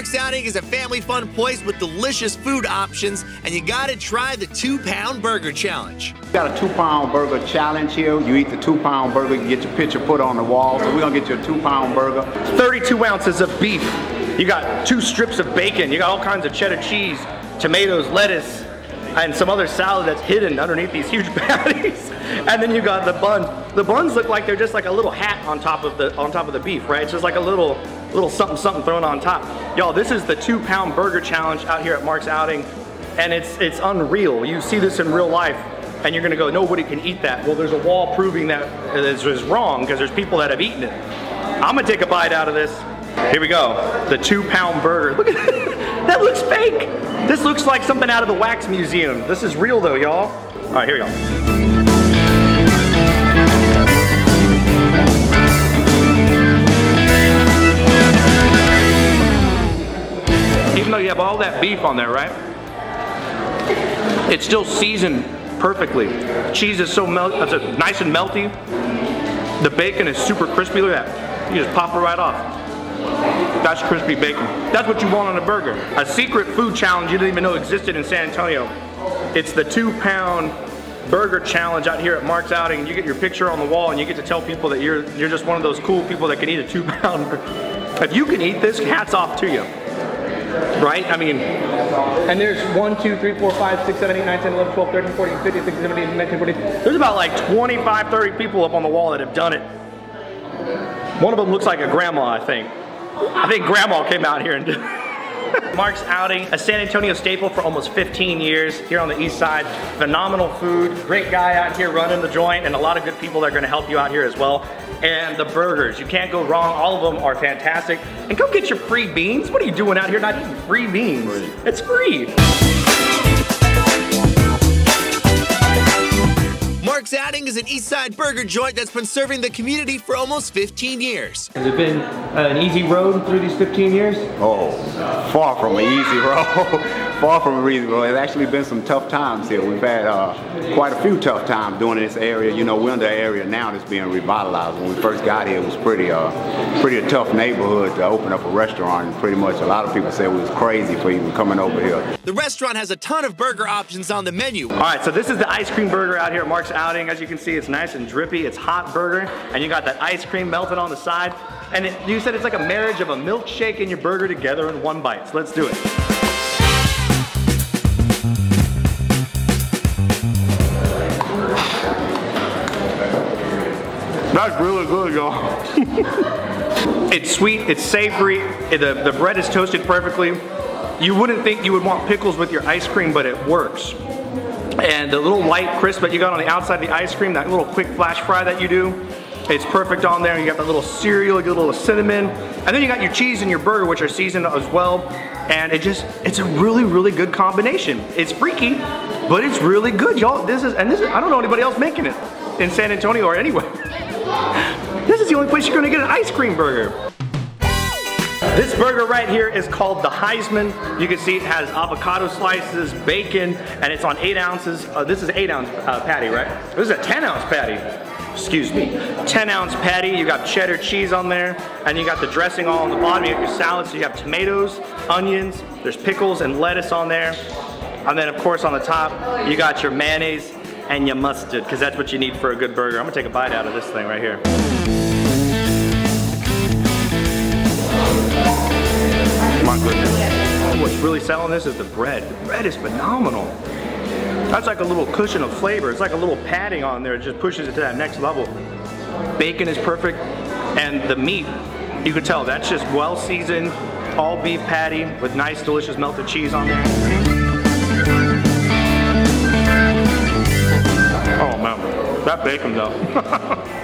Mark's Outing is a family fun place with delicious food options, and you gotta try the two pound burger challenge. We got a two pound burger challenge here. You eat the two pound burger, you get your picture put on the wall. So we're gonna get you a two pound burger. 32 ounces of beef. You got two strips of bacon. You got all kinds of cheddar cheese, tomatoes, lettuce, and some other salad that's hidden underneath these huge patties. and then you got the buns. The buns look like they're just like a little hat on top of the on top of the beef, right? It's just like a little little something something thrown on top. Y'all, this is the two pound burger challenge out here at Mark's Outing, and it's it's unreal. You see this in real life, and you're gonna go, nobody can eat that. Well, there's a wall proving that this is wrong because there's people that have eaten it. I'm gonna take a bite out of this. Here we go, the two pound burger. Look at that, that looks fake. This looks like something out of the wax museum. This is real though, y'all. All right, here we go. Even though you have all that beef on there, right? It's still seasoned perfectly. Cheese is so melt, nice and melty. The bacon is super crispy. Look at that. You just pop it right off. That's crispy bacon. That's what you want on a burger. A secret food challenge you didn't even know existed in San Antonio. It's the two pound burger challenge out here at Mark's Outing. You get your picture on the wall and you get to tell people that you're you're just one of those cool people that can eat a two pound. burger. If you can eat this, hats off to you. Right? I mean, and there's 1, 2, 3, 4, 5, 6, 7, 8, 9, 10, 11, 12, 13, 14, 15, 16, 17, 18, 19, 20. There's about like 25, 30 people up on the wall that have done it. One of them looks like a grandma, I think. I think grandma came out here and did Mark's Outing, a San Antonio staple for almost 15 years here on the east side. Phenomenal food, great guy out here running the joint, and a lot of good people that are gonna help you out here as well. And the burgers, you can't go wrong. All of them are fantastic. And go get your free beans. What are you doing out here not eating free beans? It's free. Is an East Side burger joint that's been serving the community for almost 15 years. Has it been uh, an easy road through these 15 years? Oh, far from an easy road. far from an easy road. It's actually been some tough times here. We've had uh, quite a few tough times doing this area. You know, we're in the area now that's being revitalized. When we first got here, it was pretty, uh, pretty a tough neighborhood to open up a restaurant. And pretty much a lot of people said it was crazy for even coming over here. The restaurant has a ton of burger options on the menu. All right, so this is the ice cream burger out here at Mark's Outing. As you can see, it's nice and drippy. It's hot burger, and you got that ice cream melted on the side. And it, you said it's like a marriage of a milkshake and your burger together in one bite. So let's do it. That's really good, y'all. It's sweet, it's savory, eh, the, the bread is toasted perfectly. You wouldn't think you would want pickles with your ice cream, but it works. And the little light crisp that you got on the outside of the ice cream, that little quick flash fry that you do, it's perfect on there. You got that little cereal, you get a little cinnamon, and then you got your cheese and your burger, which are seasoned as well. And it just, it's a really, really good combination. It's freaky, but it's really good, y'all. This is, and this is, I don't know anybody else making it in San Antonio or anywhere. This is the only place you're gonna get an ice cream burger. This burger right here is called the Heisman. You can see it has avocado slices, bacon, and it's on eight ounces. Uh, this is eight ounce uh, patty, right? This is a 10 ounce patty. Excuse me. 10 ounce patty, you got cheddar cheese on there, and you got the dressing all on the bottom. You got your salad, so you have tomatoes, onions, there's pickles and lettuce on there. And then of course on the top, you got your mayonnaise and your mustard, because that's what you need for a good burger. I'm gonna take a bite out of this thing right here. My goodness. What's really selling this is the bread. The bread is phenomenal. That's like a little cushion of flavor. It's like a little padding on there. It just pushes it to that next level. Bacon is perfect. And the meat, you could tell that's just well seasoned, all beef patty with nice delicious melted cheese on there. Bacon though.